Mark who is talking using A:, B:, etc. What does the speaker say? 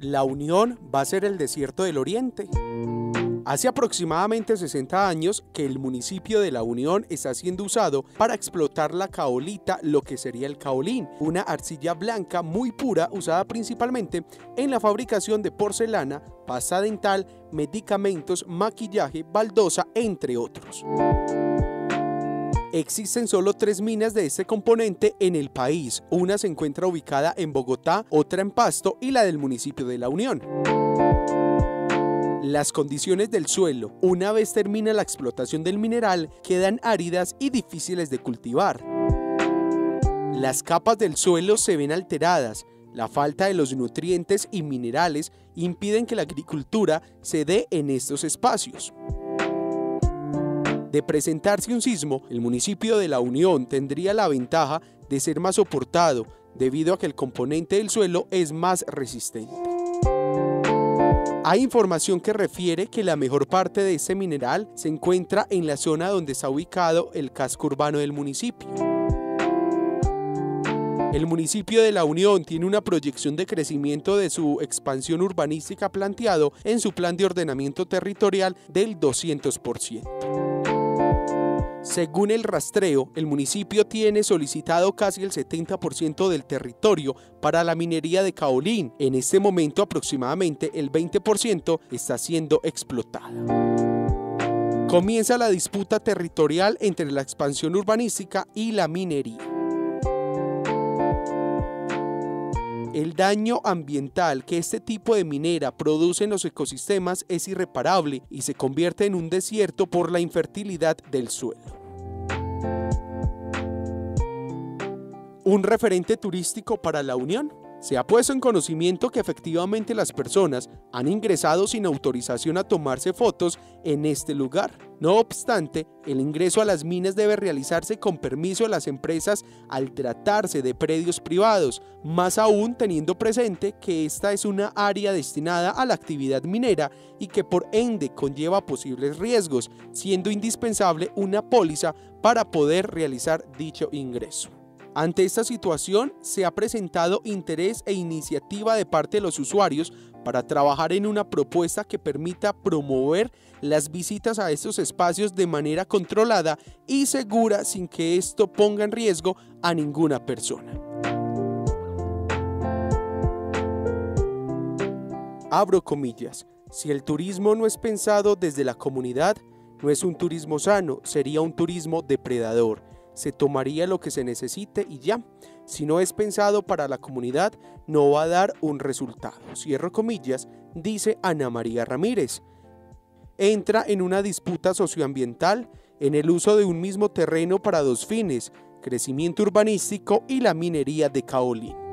A: La Unión va a ser el desierto del Oriente. Hace aproximadamente 60 años que el municipio de La Unión está siendo usado para explotar la caolita, lo que sería el caolín, una arcilla blanca muy pura usada principalmente en la fabricación de porcelana, pasta dental, medicamentos, maquillaje, baldosa, entre otros. Existen solo tres minas de este componente en el país. Una se encuentra ubicada en Bogotá, otra en Pasto y la del municipio de La Unión. Las condiciones del suelo, una vez termina la explotación del mineral, quedan áridas y difíciles de cultivar. Las capas del suelo se ven alteradas, la falta de los nutrientes y minerales impiden que la agricultura se dé en estos espacios. De presentarse un sismo, el municipio de La Unión tendría la ventaja de ser más soportado debido a que el componente del suelo es más resistente. Hay información que refiere que la mejor parte de ese mineral se encuentra en la zona donde está ubicado el casco urbano del municipio. El municipio de La Unión tiene una proyección de crecimiento de su expansión urbanística planteado en su plan de ordenamiento territorial del 200%. Según el rastreo, el municipio tiene solicitado casi el 70% del territorio para la minería de caolín. En este momento aproximadamente el 20% está siendo explotada. Comienza la disputa territorial entre la expansión urbanística y la minería. El daño ambiental que este tipo de minera produce en los ecosistemas es irreparable y se convierte en un desierto por la infertilidad del suelo. un referente turístico para la Unión. Se ha puesto en conocimiento que efectivamente las personas han ingresado sin autorización a tomarse fotos en este lugar. No obstante, el ingreso a las minas debe realizarse con permiso de las empresas al tratarse de predios privados, más aún teniendo presente que esta es una área destinada a la actividad minera y que por ende conlleva posibles riesgos, siendo indispensable una póliza para poder realizar dicho ingreso. Ante esta situación, se ha presentado interés e iniciativa de parte de los usuarios para trabajar en una propuesta que permita promover las visitas a estos espacios de manera controlada y segura sin que esto ponga en riesgo a ninguna persona. Abro comillas, si el turismo no es pensado desde la comunidad, no es un turismo sano, sería un turismo depredador se tomaría lo que se necesite y ya. Si no es pensado para la comunidad, no va a dar un resultado. Cierro comillas, dice Ana María Ramírez. Entra en una disputa socioambiental en el uso de un mismo terreno para dos fines, crecimiento urbanístico y la minería de caolín.